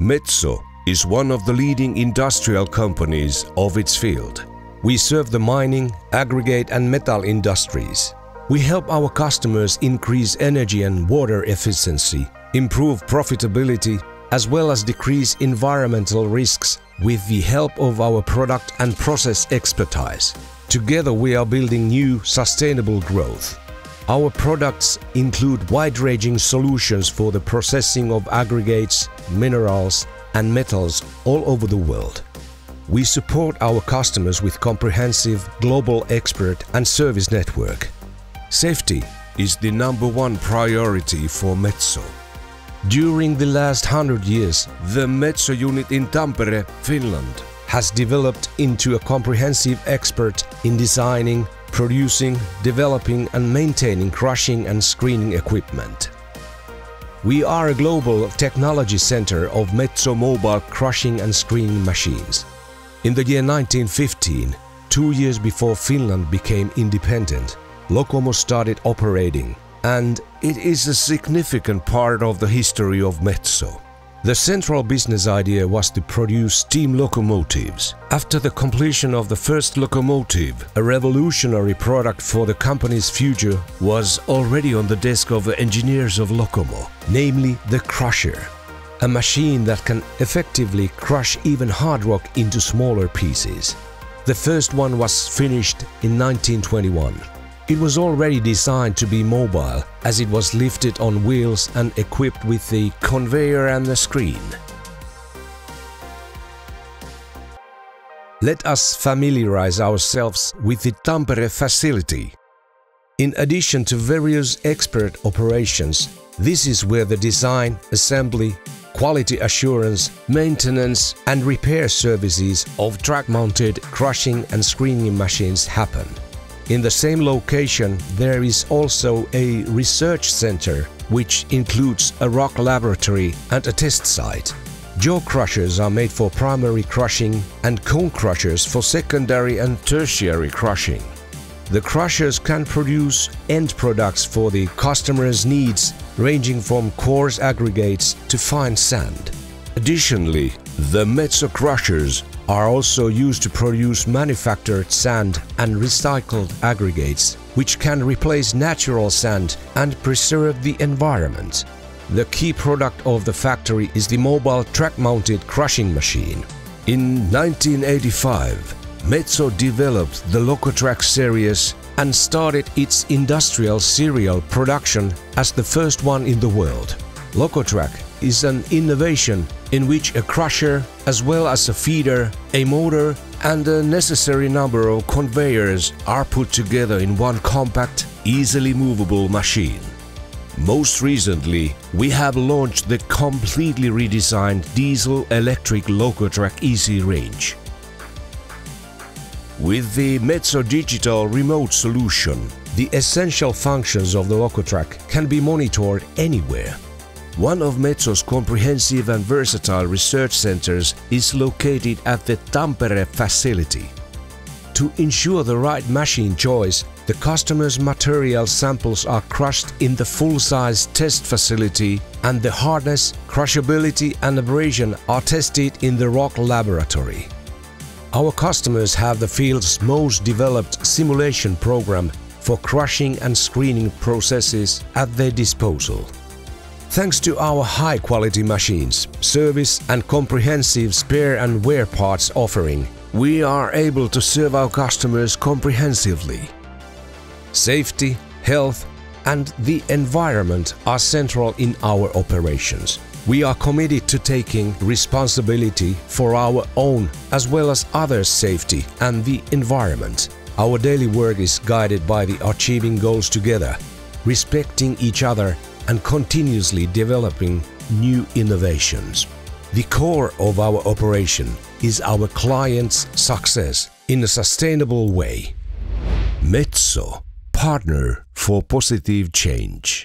Metso is one of the leading industrial companies of its field. We serve the mining, aggregate and metal industries. We help our customers increase energy and water efficiency, improve profitability, as well as decrease environmental risks with the help of our product and process expertise. Together we are building new sustainable growth. Our products include wide-ranging solutions for the processing of aggregates, minerals and metals all over the world. We support our customers with comprehensive global expert and service network. Safety is the number one priority for Metso. During the last hundred years, the Metso unit in Tampere, Finland, has developed into a comprehensive expert in designing, producing, developing and maintaining crushing and screening equipment. We are a global technology center of Metso mobile crushing and screening machines. In the year 1915, two years before Finland became independent, Lokomo started operating and it is a significant part of the history of Metso. The central business idea was to produce steam locomotives. After the completion of the first locomotive, a revolutionary product for the company's future was already on the desk of the engineers of Lokomo, namely the crusher. A machine that can effectively crush even hard rock into smaller pieces. The first one was finished in 1921. It was already designed to be mobile as it was lifted on wheels and equipped with the conveyor and the screen. Let us familiarize ourselves with the Tampere facility. In addition to various expert operations, this is where the design, assembly, quality assurance, maintenance and repair services of track-mounted crushing and screening machines happen. In the same location, there is also a research center, which includes a rock laboratory and a test site. Jaw crushers are made for primary crushing and cone crushers for secondary and tertiary crushing. The crushers can produce end products for the customer's needs, ranging from coarse aggregates to fine sand. Additionally, the Metso crushers are also used to produce manufactured sand and recycled aggregates, which can replace natural sand and preserve the environment. The key product of the factory is the mobile track-mounted crushing machine. In 1985, Metso developed the Lokotrack series and started its industrial serial production as the first one in the world. Lokotrack is an innovation in which a crusher, as well as a feeder, a motor and a necessary number of conveyors are put together in one compact, easily movable machine. Most recently, we have launched the completely redesigned diesel-electric Lokotrack Easy Range. With the Metso Digital remote solution, the essential functions of the Lokotrack can be monitored anywhere one of Metso's comprehensive and versatile research centers is located at the Tampere facility. To ensure the right machine choice, the customer's material samples are crushed in the full-size test facility and the hardness, crushability and abrasion are tested in the rock laboratory. Our customers have the field's most developed simulation program for crushing and screening processes at their disposal. Thanks to our high-quality machines, service and comprehensive spare and wear parts offering, we are able to serve our customers comprehensively. Safety, health and the environment are central in our operations. We are committed to taking responsibility for our own as well as others' safety and the environment. Our daily work is guided by the achieving goals together, respecting each other and continuously developing new innovations. The core of our operation is our client's success in a sustainable way. Metso, partner for positive change.